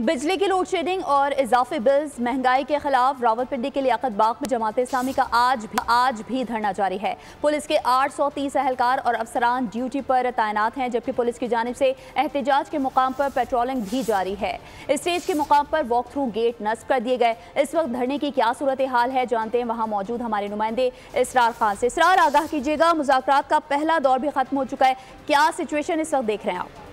बिजली की load shedding और इजाफे बिल्स महँगाई के खिलाफ रावलपिंडी के लियाकत बाग में जमात इस्लामी का आज भी आज भी धरना जारी है। पुलिस के 830 अहलकार और अफसरान ड्यूटी पर तैनात हैं, जबकि पुलिस की जानब से एहतजाज के मुकाम पर पेट्रोलिंग भी जारी है। स्टेज के मुकाम पर वॉक थ्रू गेट नस्ब कर दिए गए। इस वक्त धरने की क्या सूरत हाल है, जानते हैं वहाँ मौजूद हमारे नुमाइंदे इसरार खान से। इसरार, आगाह कीजिएगा मुजाकर का पहला दौर भी खत्म हो चुका है। क्या सिचुएशन इस वक्त देख रहे हैं आप?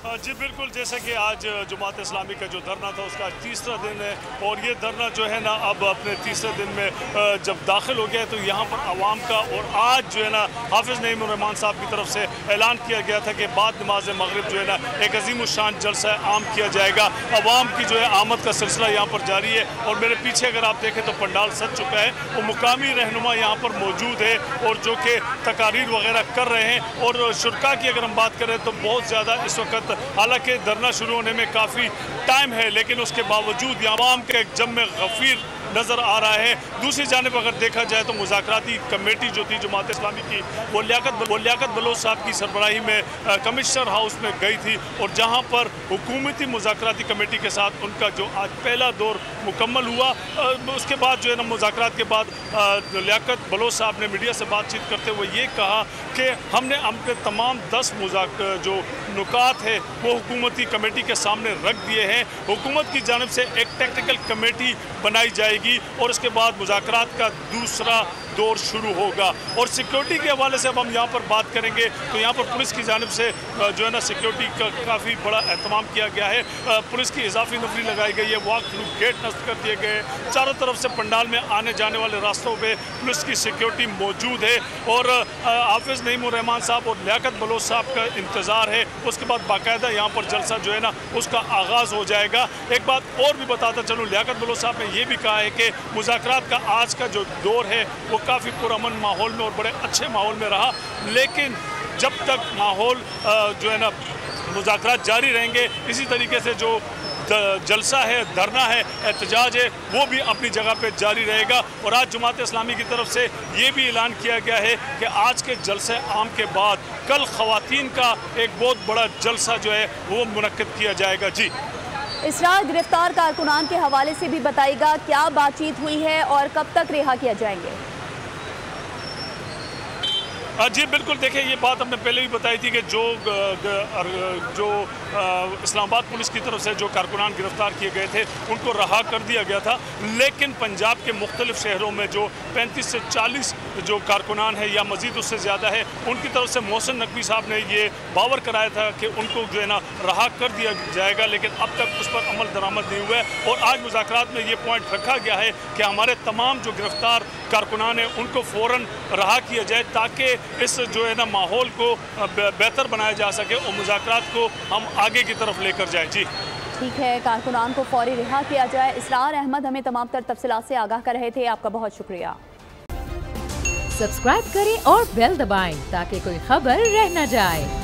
जी, बिल्कुल, जैसे कि आज जमात इस्लामी का जो धरना था, उसका तीसरा दिन है, और ये धरना जो है ना, अब अपने तीसरे दिन में जब दाखिल हो गया है तो यहाँ पर आवाम का, और आज जो है ना, हाफिज़ नईम रहमान साहब की तरफ़ से ऐलान किया गया था कि बाद नमाज़ मगरब जो है ना, एक अजीम शान जलसा आम किया जाएगा। आवाम की जो है आमद का सिलसिला यहाँ पर जारी है, और मेरे पीछे अगर आप देखें तो पंडाल सज चुका है वो मुकामी रहनुमा यहाँ पर मौजूद है, और जो कि तकारीर वगैरह कर रहे हैं, और शुरा की अगर हम बात करें तो बहुत ज़्यादा इस वक्त हालाँकि धरना शुरू होने में काफ़ी टाइम है, लेकिन उसके बावजूद आवाम के जम में गफीर नज़र आ रहा है। दूसरी जानब अगर देखा जाए तो मुजाकराती कमेटी जो थी जमात इस्लामी की, वो लियाकत वो लियाकत बलोच साहब की सरबराही में कमिश्नर हाउस में गई थी और जहाँ पर हुकूमती मुजाकराती कमेटी के साथ उनका जो आज पहला दौर मुकम्मल हुआ उसके बाद जो है ना मुजाकरात के बाद लियाकत बलोच साहब ने मीडिया से बातचीत करते हुए ये कहा कि हमने अपने तमाम दस मुजाक, जो नुकात है वो हुकूमती कमेटी के सामने रख दिए हैं। हुकूमत की जानब से एक टेक्निकल कमेटी बनाई जाएगी और उसके बाद मुजाकर का दूसरा दौर शुरू होगा। और सिक्योरिटी के हवाले से अब हम यहाँ पर बात करेंगे तो यहाँ पर पुलिस की जानब से जो है ना सिक्योरिटी का काफ़ी बड़ा अहतमाम किया गया है। पुलिस की इजाफी नफरी लगाई गई है वॉक थ्रू गेट नष्ट कर दिए गए चारों तरफ़ से पंडाल में आने जाने वाले रास्तों पर पुलिस की सिक्योरिटी मौजूद है। और हाफिज़ नईम रहमान साहब और लियाकत बलोच साहब का इंतज़ार है। उसके बाद बाकायदा यहाँ पर जलसा जो है ना, उसका आगाज़ हो जाएगा। एक बात और भी बताता चलूँ, लियाकत बलो साहब ने यह भी कहा है कि मुजाकर का आज का जो दौर है, वो काफ़ी पुरमन माहौल में और बड़े अच्छे माहौल में रहा। लेकिन जब तक माहौल जो है ना मुजाकर जारी रहेंगे। इसी तरीके से जो जलसा है, धरना है, एहतजाज है, वो भी अपनी जगह पे जारी रहेगा। और आज जमात इस्लामी की तरफ़ से ये भी ऐलान किया गया है कि आज के जलसे आम के बाद कल ख़वातीन का एक बहुत बड़ा जलसा जो है, वो मनद किया जाएगा। जी। इसरार गिरफ़्तार कारकुनान के हवाले से भी बताएगा क्या बातचीत हुई है और कब तक रिहा किया जाएँगे? जी, बिल्कुल। देखिए, ये बात हमने पहले भी बताई थी कि जो जो इस्लामाबाद पुलिस की तरफ़ से जो कारकुनान गिरफ़्तार किए गए थे, उनको रहा कर दिया गया था। लेकिन पंजाब के मुख्तलिफ़ शहरों में जो 35 से 40 जो कारकुनान है या मजीद उससे ज़्यादा है, उनकी तरफ़ से मोहसिन नकवी साहब ने ये बावर कराया था कि उनको जो है ना रहा कर दिया जाएगा, लेकिन अब तक उस पर अमल दरामद नहीं हुआ है। और आज मुजाकर में ये पॉइंट रखा गया है कि हमारे तमाम जो गिरफ़्तार कारकुनान हैं उनको फ़ौर रहा किया जाए ताकि इस जो है ना माहौल को बेहतर बनाया जा सके और मुजाकर को हम आगे की तरफ़ लेकर जाए। जी। ठीक है कारकुनान को फौरी रिहा किया जाए। इसरार अहमद हमें तमाम तर तफसला से आगाह कर रहे थे। आपका बहुत शुक्रिया। सब्सक्राइब करें और बेल दबाएँ ताकि कोई खबर रह न जाए।